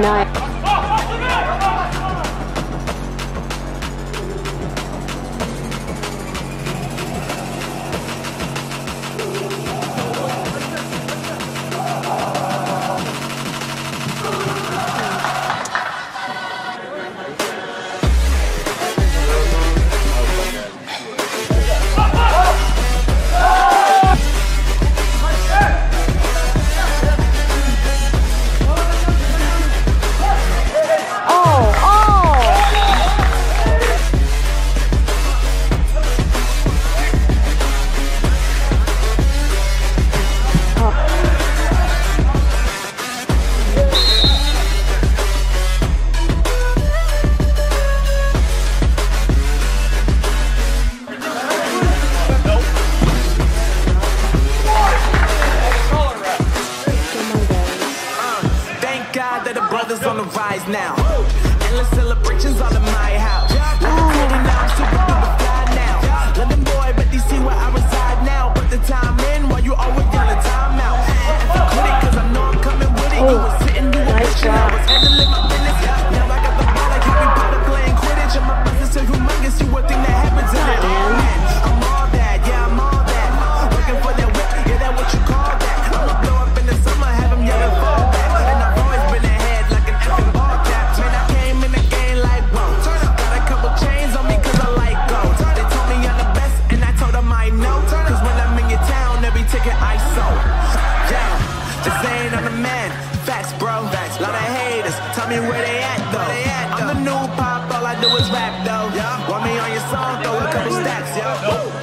night. God that the brothers on the rise now. Endless celebrations all the Cause they ain't on the man. Facts, bro. Facts, bro. Lot of haters. Tell me where they at, though. They at, though. I'm the new pop, all I do is rap, though. Yeah. Want me on your song? Throw a couple stacks, yo.